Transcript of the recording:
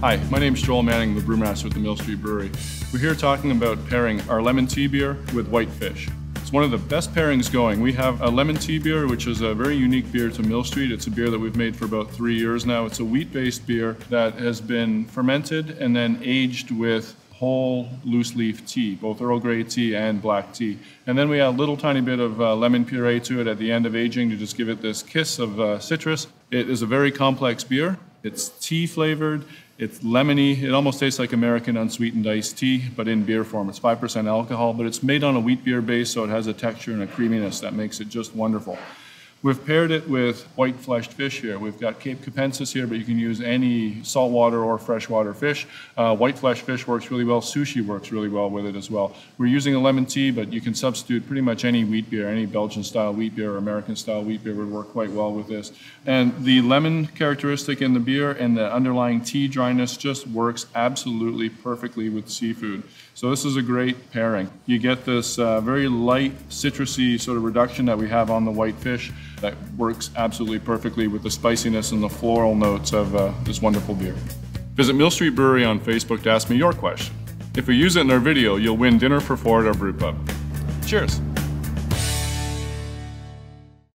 Hi, my name is Joel Manning, the brewmaster at the Mill Street Brewery. We're here talking about pairing our lemon tea beer with whitefish. It's one of the best pairings going. We have a lemon tea beer, which is a very unique beer to Mill Street. It's a beer that we've made for about three years now. It's a wheat-based beer that has been fermented and then aged with whole loose leaf tea, both Earl Grey tea and black tea. And then we add a little tiny bit of uh, lemon puree to it at the end of aging to just give it this kiss of uh, citrus. It is a very complex beer. It's tea flavored, it's lemony, it almost tastes like American unsweetened iced tea, but in beer form. It's 5% alcohol, but it's made on a wheat beer base, so it has a texture and a creaminess that makes it just wonderful. We've paired it with white fleshed fish here. We've got Cape Capensis here, but you can use any saltwater or freshwater fish. Uh, white fleshed fish works really well. Sushi works really well with it as well. We're using a lemon tea, but you can substitute pretty much any wheat beer, any Belgian style wheat beer or American style wheat beer would work quite well with this. And the lemon characteristic in the beer and the underlying tea dryness just works absolutely perfectly with seafood. So this is a great pairing. You get this uh, very light citrusy sort of reduction that we have on the white fish that works absolutely perfectly with the spiciness and the floral notes of uh, this wonderful beer. Visit Mill Street Brewery on Facebook to ask me your question. If we use it in our video, you'll win dinner for four at our brew pub. Cheers!